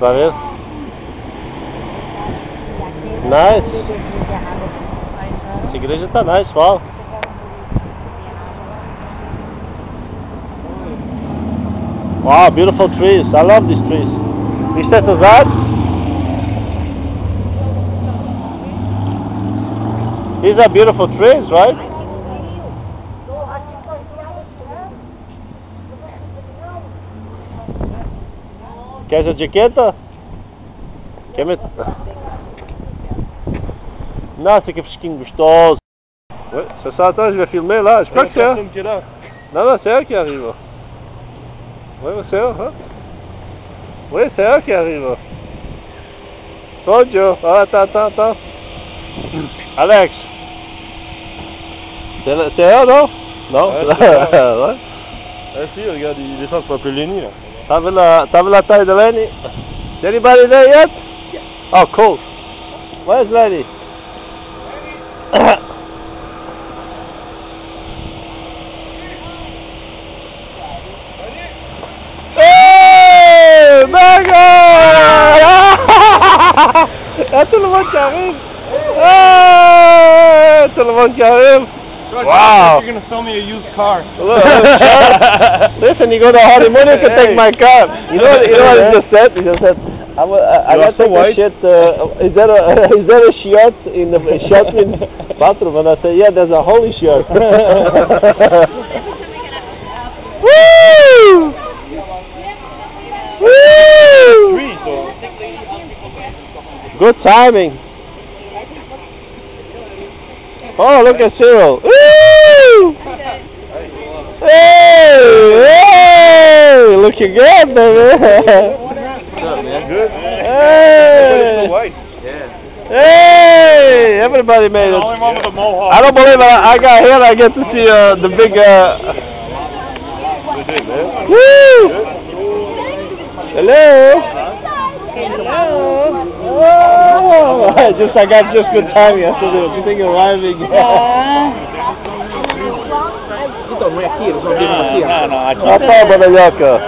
Ver? Nice. Essa igreja tá nice, wow. Wow, beautiful trees. I love these trees. Viste essas árvores? These are beautiful trees, right? Quer essa etiqueta? Quer me... Nossa, que fresquinho gostoso. Ça, attends, je vais filmer là. Je crois que elle. Non, non, c'est elle qui arrive. Oui, c'est elle. Hein? Oui, c'est elle qui arrive. You. Ah, attends, attends, attends. Alex. C'est elle, non? Non? Ouais, c'est elle. ouais. Ah si, regarde, il descend pour appeler Lenny là. T'as vu la, t'as vu la taille de Lenny? Is anybody there yet? Oh, cool. Where's Lenny? hey, Mega! Le monde qui arrive. Hey, tout le monde qui arrive. Wow. You're gonna sell me a used car. Look, Listen, you go to honeymoon, you can take my car. You know, you know what he just said? He just said, I, will, I, I You are gotta so take a white. shit. Uh, is there a is there a shirt in the shirt in bathroom? And I said, yeah, there's a holy shirt. Woo! Woo! Good timing. Oh, look at Cyril. Woo! Hey, hey, looking good, baby. Good. Hey, so white. hey, everybody made it. I don't believe I, I got here. I get to see uh, the big. Uh, woo! Hello. Oh, just I got just good timing. I saw the thing arriving. Então, não é aqui, eles não viram aqui. Não, não, aqui. Olha a palma da Yoka.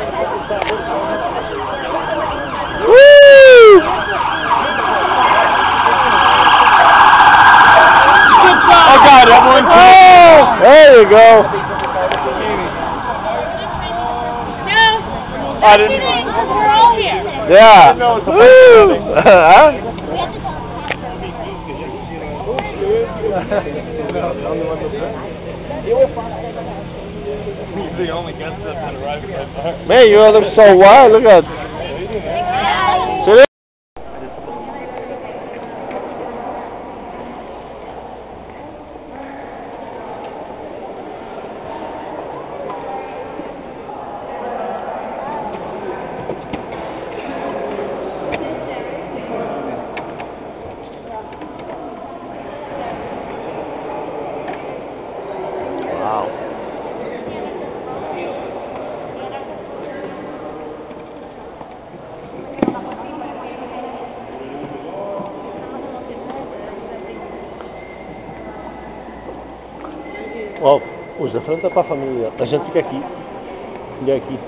Woo! Oh God, everyone. Oh, there you go. I didn't. We're all here. Yeah. No, it's a Woo! huh? He's the only guest that's been arriving so far. Man, you all look so wild. Look at. Ó, o Zé Fernando tá com a família. A gente fica aqui. E aqui.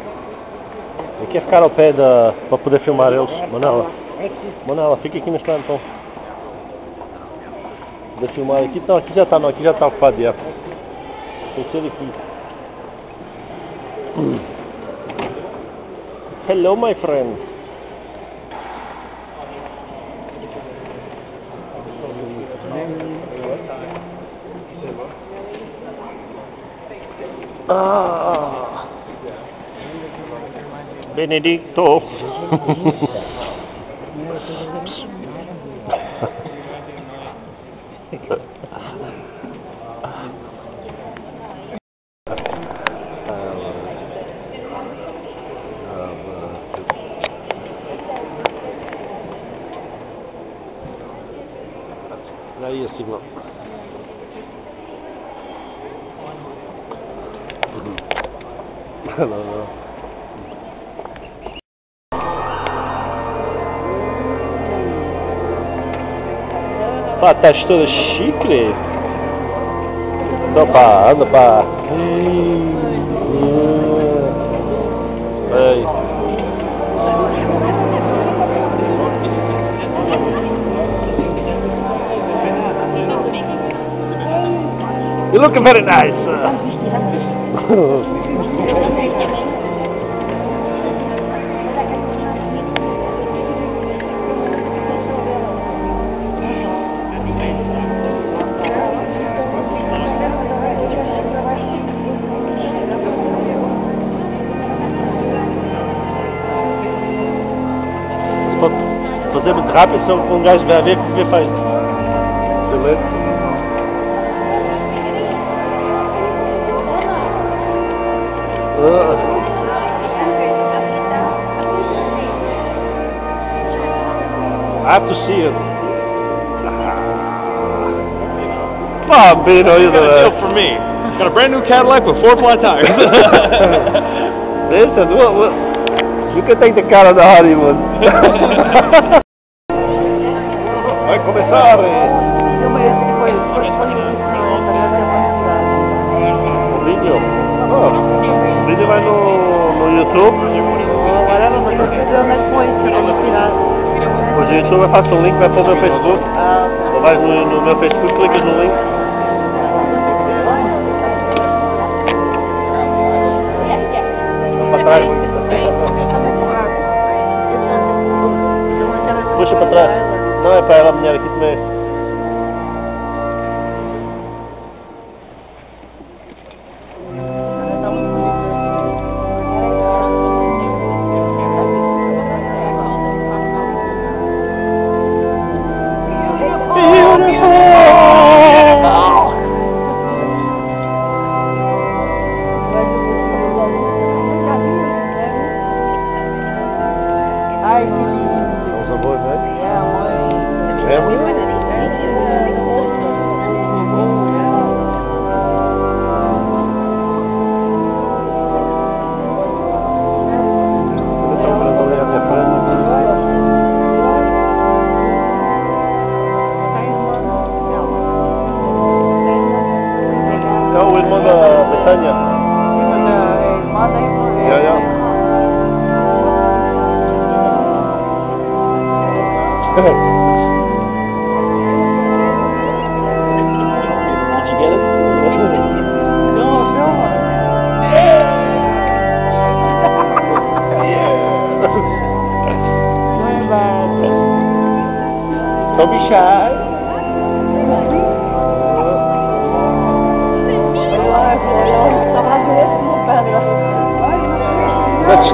Eu quer ficar ao pé da. pra poder filmar eles. Manela. Manela, fica aqui no stand então. Poder filmar aqui. Então aqui já tá, não, aqui já tá ocupado já. Tem que ser aqui. Hello my friend. Benedicto. Bellissimo. Allora. Pá, tá estourando chicle? Então ei anda pá. Peraí. You look very nice. fazer muito rápido, se gajo vai ver, o que faz? Excelente. Uh. I have to see it. Bambino, you're the for me. Got a brand new Cadillac with four flat tires. Listen, what, what, you can take the car on the honeymoon. Começare! O vídeo? Oh, o vídeo vai no, no YouTube? O YouTube eu faço um link, vai pro meu Facebook. Você vai no, no meu Facebook, clica no link. Para trás. Puxa para trás. Não, é para ela, mulher aqui também. Tanya.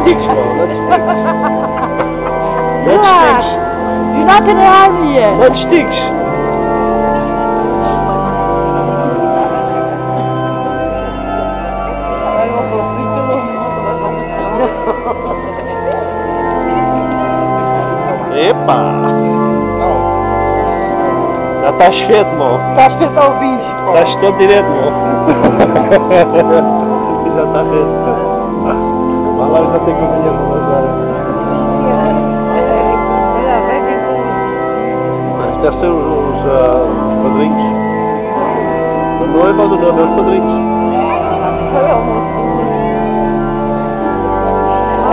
That sticks, bro. That sticks. That sticks. You're not gonna have me yet. That sticks. Epa! Já tá cheio, irmão. Tá cheio o bicho. Tá cheio direto, irmão. Já tá feito agora já tem que companhia agora. Isto deve ser os, os, uh, os padrinhos. Não é nós o nome, é os padrinhos.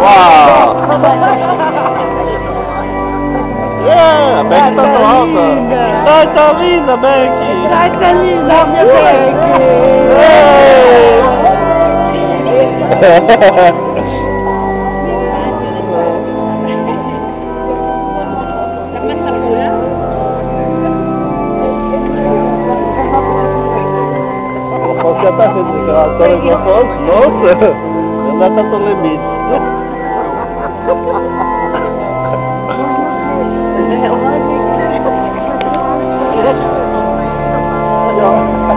Uau! Yeah! A Beck está tão alta! Ai, tá linda, Beck! Ai, tá linda, minha Beck! Yeah! já tá vendo a história que eu posso? Nossa, não dá tanto limite. Tom,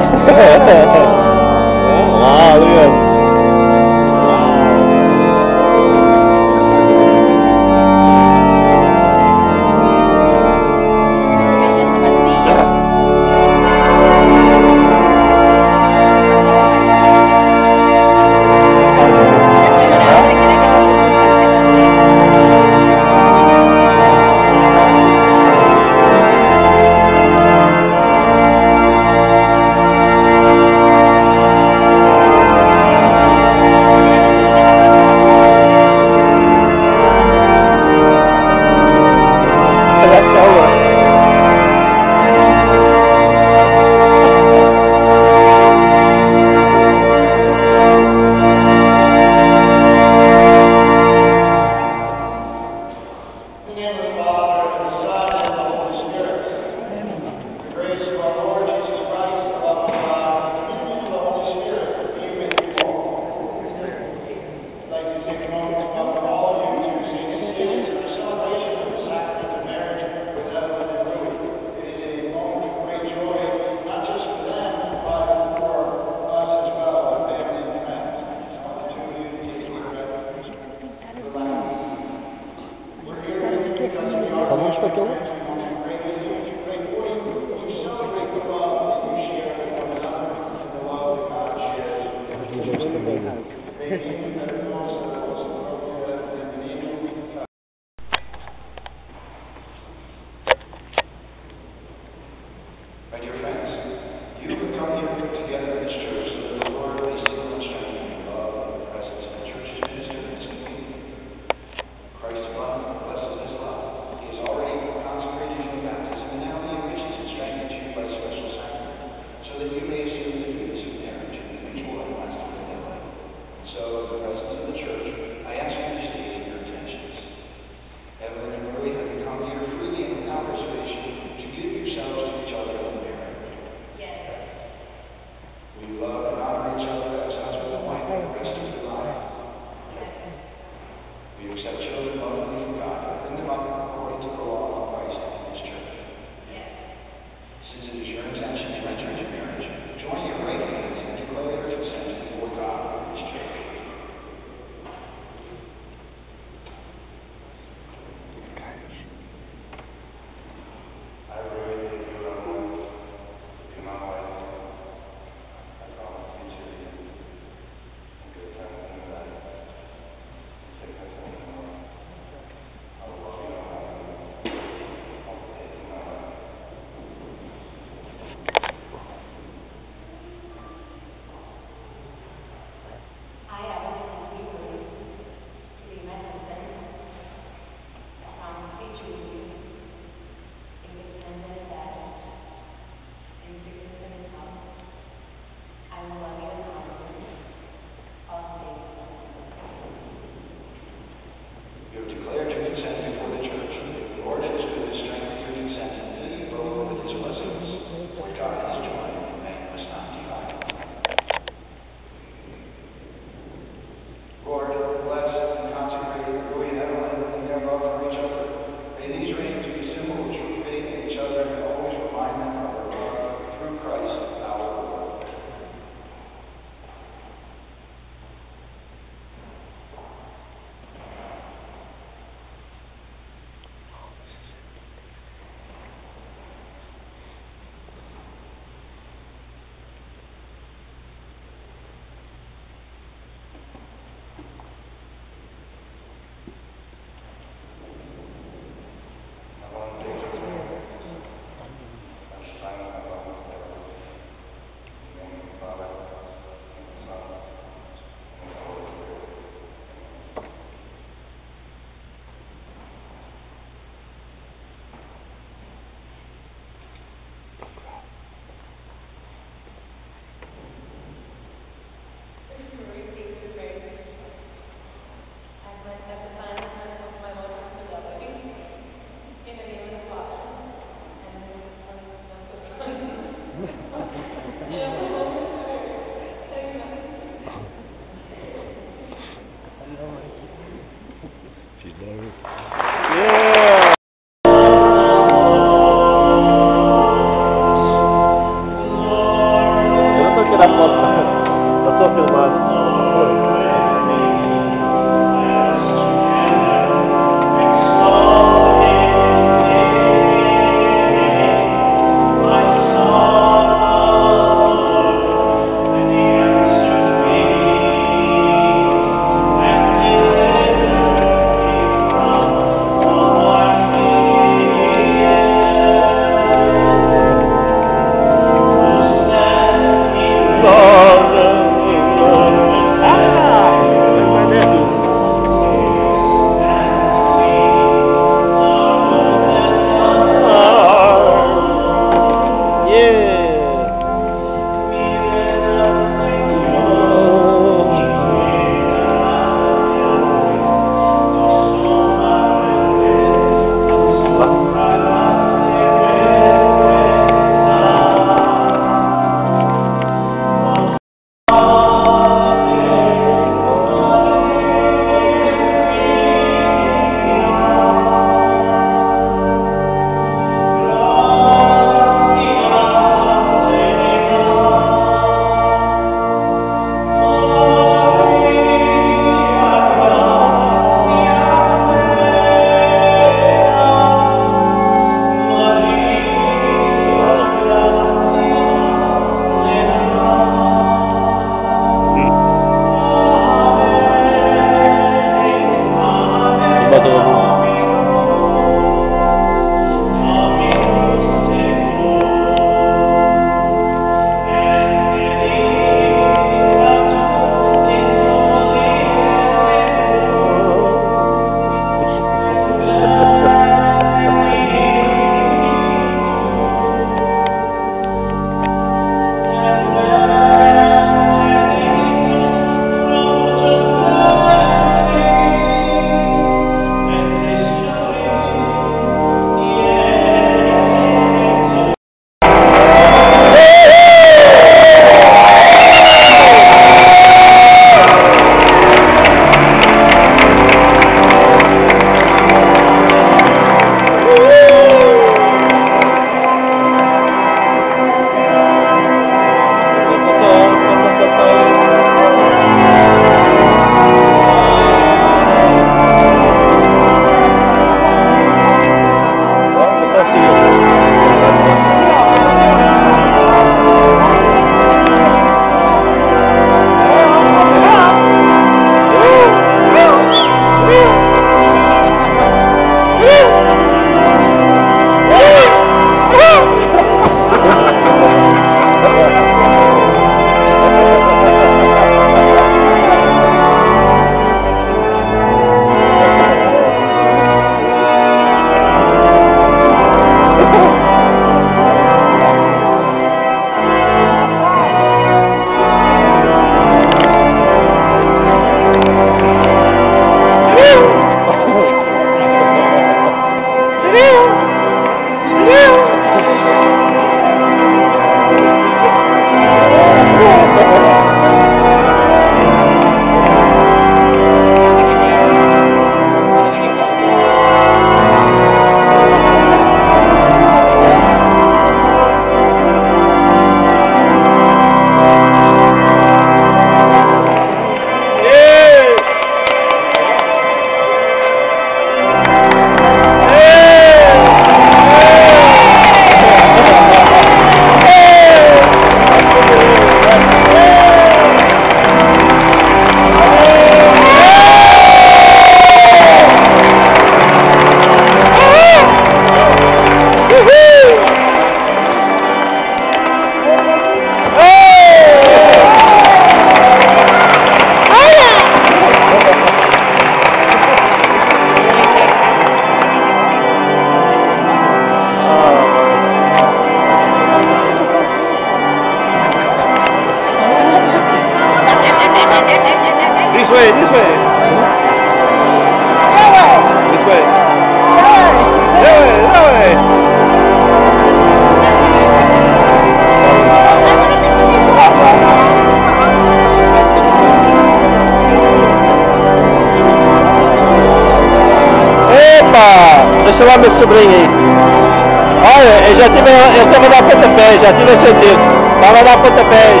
Estava na pontapés.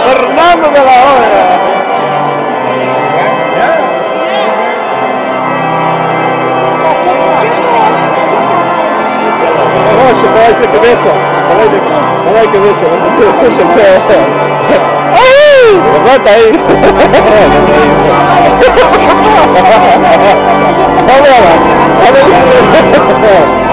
Fernando de la Hora. Rocha, vai a cabeça. Vai a vai a cabeça. Puxa o pé. Ai! Levanta aí. Olha lá. Olha aí.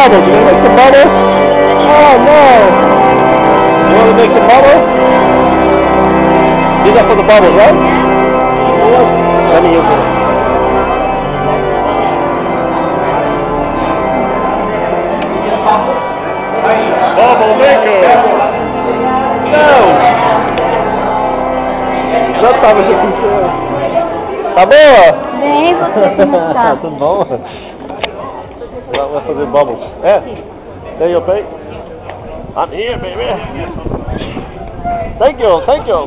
The bubbles. You want to make some bubbles? Oh, no. You want to make some bubbles? These are for the bubbles, right? Let me use it. Bubble maker. Não! Já estava já com Tá boa? Bem, você como tá? Tudo bom? Ela vai fazer bubbles. É? There you pay? I'm here, baby. Thank you, thank you.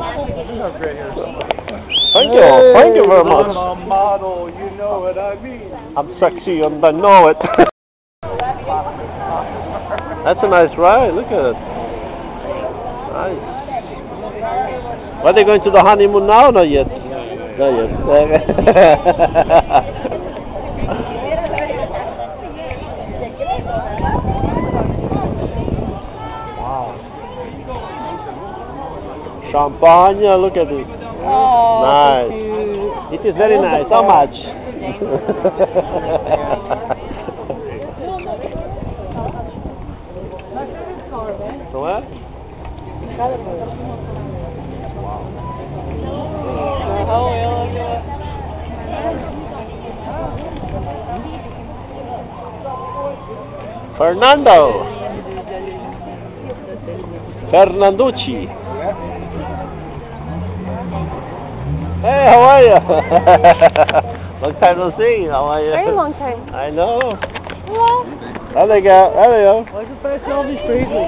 Thank you, thank you very much. I'm a model, you know what I mean. I'm sexy and I know it. That's a nice ride, look at it. Nice. Are they going to the honeymoon now or not yet? Not yet. Champagne, look at this. Oh, Nice. It is very nice. How much? Não é? Fernando. Fernanducci. Hey, how are you? long time no see. How are you? Very long time. I know. Well, There they go. There they go. What's the first Elvis Presley?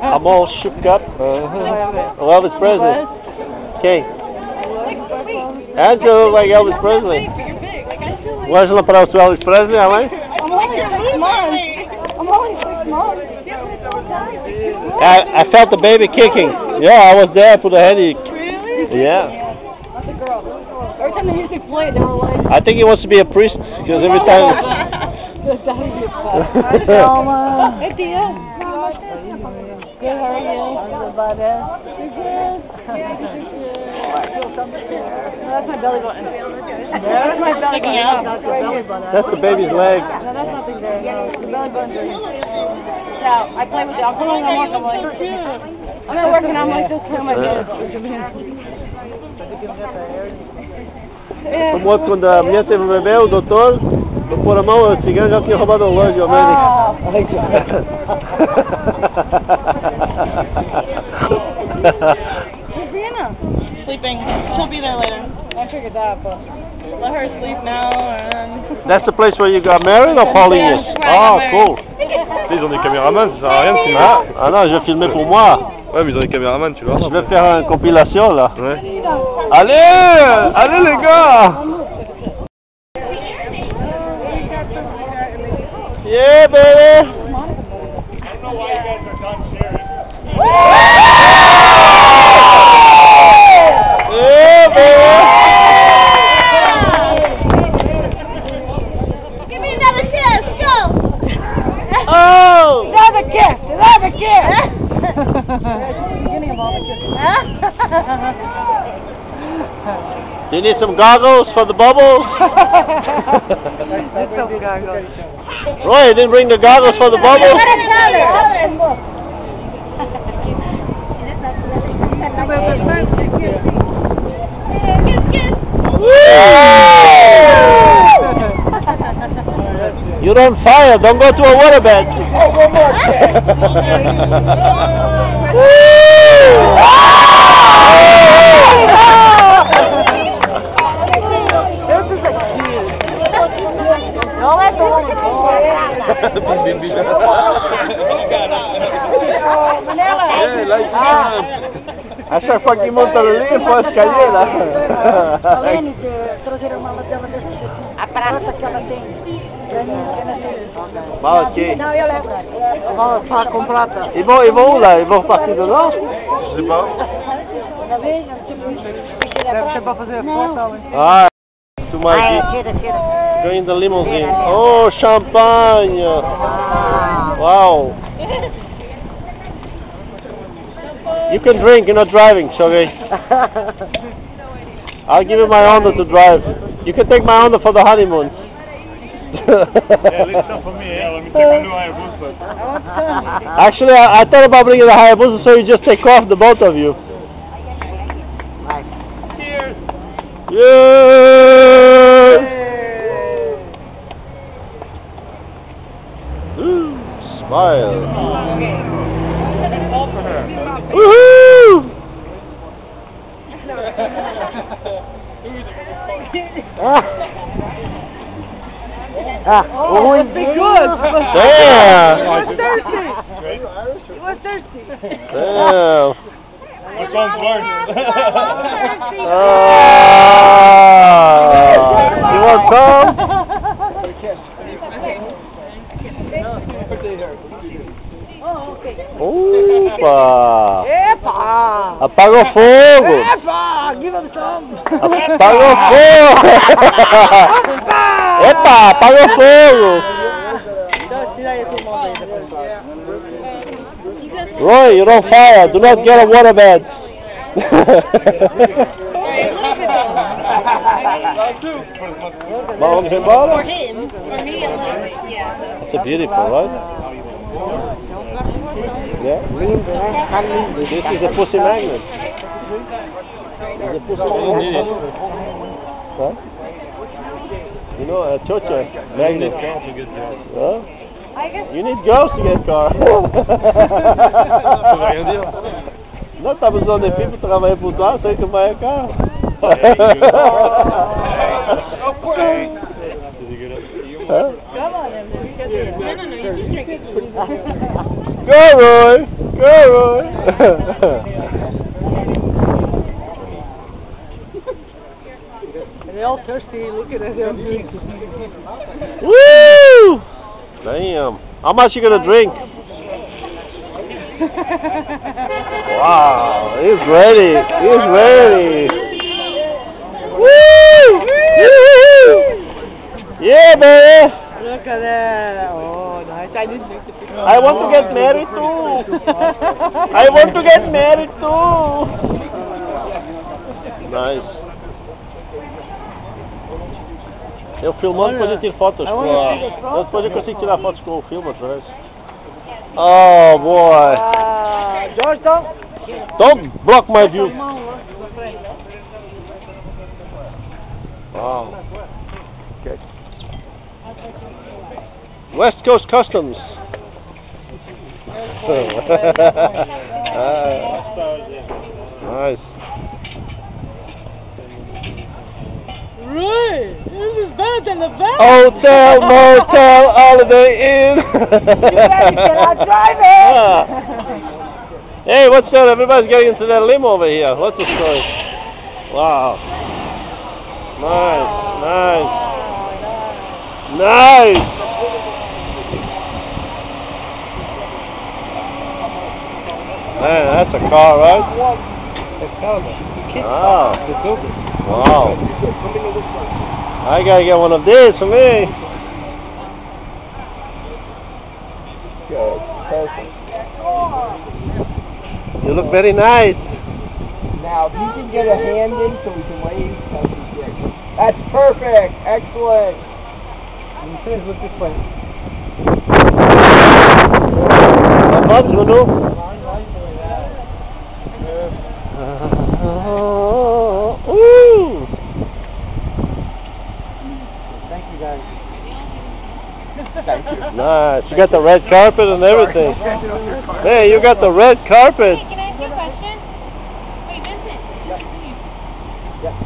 I'm all shook up. Uh-huh. Oh, Elvis Presley. Quem? Andrew, like Elvis Presley. O Ângelo para o seu Elvis Presley, a mãe? I'm only six months. I'm only six months. I, I felt the baby kicking. Yeah, I was there for the headache. Really? Yeah. That's a girl. Every time the music played, they were like, I think he wants to be a priest because every time. That's how you get Hi, Selma. Hey, Tia. Good, how are you? How's about that? You're good. That's my belly button. That's my belly button. out? That's the belly button. That's the baby's leg. No, that's nothing there. No, the belly button's right here. Yeah, I play with you. I'm pulling on. I'm like, I'm not working. I'm like, just playing my kids. Como outro, quando a mulher teve um bebê, o doutor, foi pôr a mão, o cigano já tinha roubado o relógio ao médico. Brianna. Sleeping. She'll be there later. I figured that, but Let her sleep now and. That's the place where you got married or Paulinhos? Yeah, where I Ah, got married. cool. Ils ont des caméramans, ça sert à rien de filmer. Ah non, je vais filmer pour moi. Ouais, mais ils ont les caméramans, tu vois. Je vais faire une compilation là. Ouais. Allez Allez les gars Yeah, baby some goggles for the bubbles? Roy, you didn't bring the goggles for the bubbles? You're on fire. Don't go to a waterbed. Essa esta aqui aquí ali, fue a Escalera. Além de trazer uma mala dela deste A praça que ela tem. É mala aqui. Não, eu levo. Mala para com prata. E vão, e vão lá, e vão partido nosso? De bom. Tipo, Deve ser para fazer a foto, Ah, tomar aqui. Ah, é, tira, tira. Ganho da limãozinha. Oh, champanhe! Ah. Uau! You can drink, you're not driving, sorry. I'll give you my Honda to drive. You can take my Honda for the honeymoon. Yeah, leave some for me, eh? Let me take my new Hayabusa. Actually, I, I thought about bringing the Hayabusa so you just take off, the both of you. Cheers! Yes! Ooh, smile. Woohoo! Ah, oh, be good. Damn! thirsty. He was thirsty. Damn! Which one's worse? Ah! you want some? Opa! Epa! Apaga o fogo! Epa! Give him some. Apaga o fogo! Epa! Apaga o fogo! Roy, you're on fire. Do not get a waterbed. Vamos embora? That's a beautiful, right? Yeah? This is a pussy magnet. It's a pussy magnet. Huh? You know, a chocha magnet. Huh? You need girls to get car. rien dire. Não, tá precisando de filho para trabalhar por lá, sei que vai é carro. Hã? Go, Roy! Go, Roy! They're all thirsty looking at him. Woo! Damn. How much you gonna drink? Wow, he's ready. He's ready. Woo! Woo! Yeah, baby. Look at that. Oh, nice. I didn't think to pick I want to get married too. I want to get married too. Nice. Eu filmando, eu tiro fotos com a... Eu depois eu consigo tirar fotos com o filme através. Oh boy. Ah, George, don't. Don't block my view. Wow. Okay. West Coast Customs. Nice. Right. This is better than the best. Hotel, motel, holiday inn. cannot drive it. Ah. Hey, what's that? Everybody's getting into that limo over here. What's the story? Wow. Nice, nice. Nice. That's a car, right? It's ah. Calvin. Wow. Wow. Something of this one. I gotta get one of these for me. You look very nice. Now, if you can get a hand in so we can wave, that would. That's perfect. Excellent. And finish with this way. Not much, you know? Ooh. Thank you, guys. Thank you. Nice. You got the red carpet and everything. Hey, you got the red carpet. Can I ask you a question? Wait, Vincent. Yeah.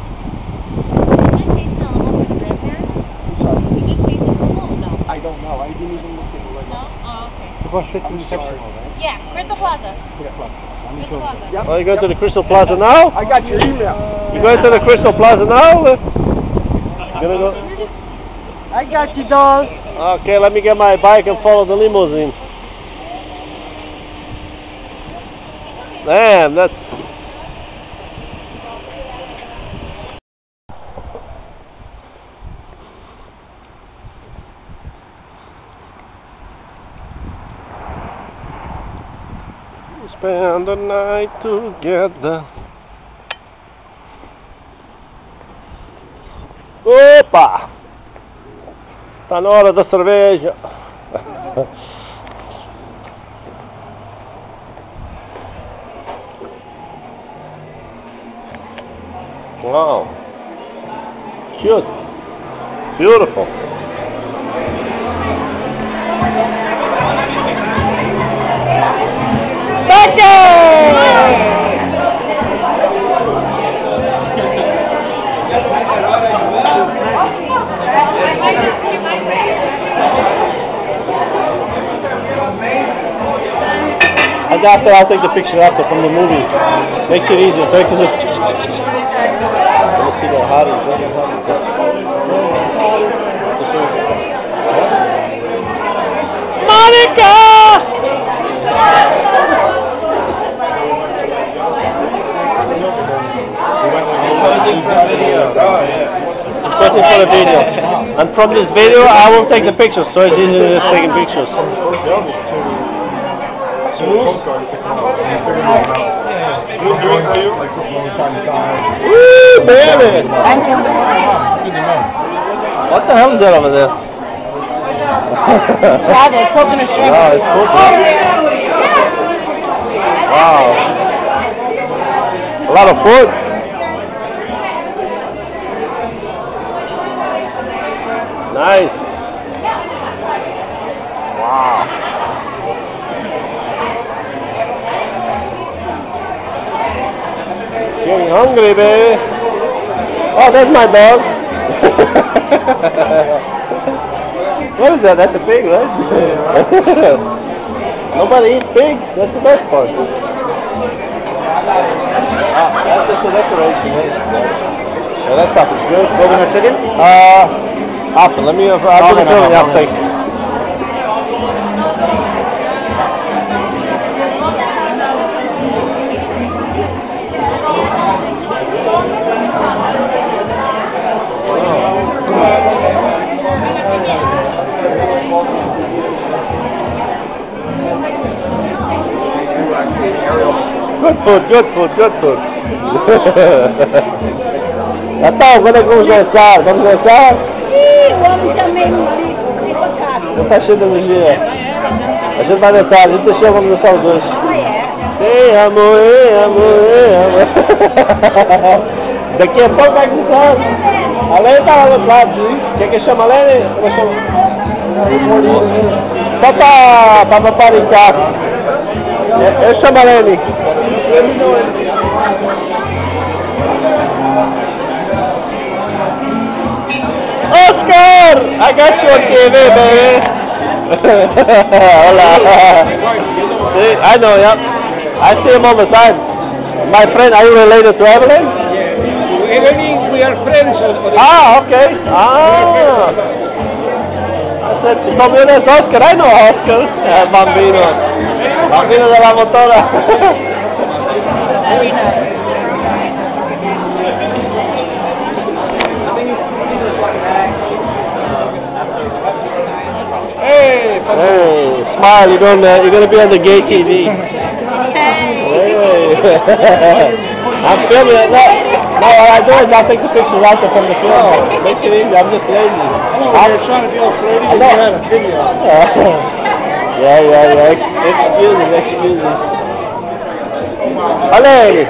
You just chased the home, no? I don't know. I didn't even look at it right No? Oh, okay. I'm sorry. Yeah, Crystal Plaza. Yeah, look. Crystal Plaza. Yep. Oh, you going to the Crystal Plaza now? I got your email. You going to the Crystal Plaza now? Gonna go? I got you, dog. Okay, let me get my bike and follow the limousine. Damn, that's. Spend the night together. Opa! Tá na hora da cerveja. wow. Cute. Beautiful. I got there, I'll take the picture after from the movie. Makes it easier. So I can. Let's see the hottie. Monica! It's waiting for the video. And from this video, I will take the pictures, so it's easier just taking pictures. Woo, baby! What the hell is that over there? Yeah, they're a. Wow, it's cooking. Wow. A lot of food. Nice. Wow. Getting hungry, baby. Oh, that's my dog. what is that? That's a pig, right? Nobody eats pig. That's the best part. Ah, that's just a decoration. Eh? Yeah, that stuff is good. A chicken? Uh, after. Let me. Uh, I'll do the building after. Good food, good food, good food. Então, quando é que vamos dançar? Vamos dançar? Ih, o homem também me botaram. Não tá energia. A gente vai dançar, a gente deixou, vamos dançar os dois. Ei, amor, ei, amor, ei, amor. Daqui a pouco vai começar. A Lene tá lá do lado. Quer que chama a Lene? Só pra, pra paparicar. Eu eu chamo a Lene. Oscar! I got you on TV, baby. Hola. See, I know, yep. I see him all the time. My friend, are you related to Evelyn? Evelyn, we are friends. Ah, okay. Ah. I said, tu told me that's Oscar. I know Oscar. Uh, bambino. Bambino de la motora. Hey, Hey, smile. You're going. To, you're going to be on the gay TV. Hey. I'm filming it. No, no, what I do is I take the pictures out there from the film. Make it easy. I'm just lazy. I'm trying to be all flirty. I know. yeah, yeah, yeah. Ex- Excuse me, excuse me. Olha ele.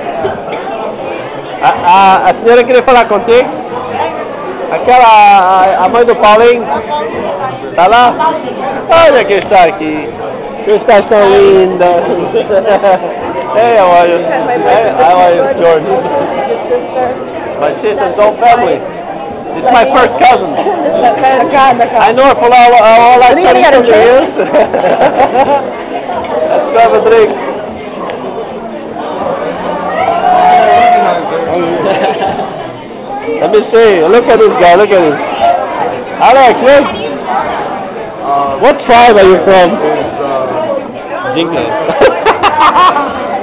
Ah, ah, a, a, a senhora queria falar contigo? Aquela, a, a mãe do Paulinho. Tá lá? Olha quem está aqui. Quem está tão linda. hey, how are you? Hey, how are you, George? My sister's own family. It's my first cousin. I know her for all, all our 22 years. Let's have a drink. Let me see. Look at this guy. Look at him. Alex, look. What tribe are you from? Jingle.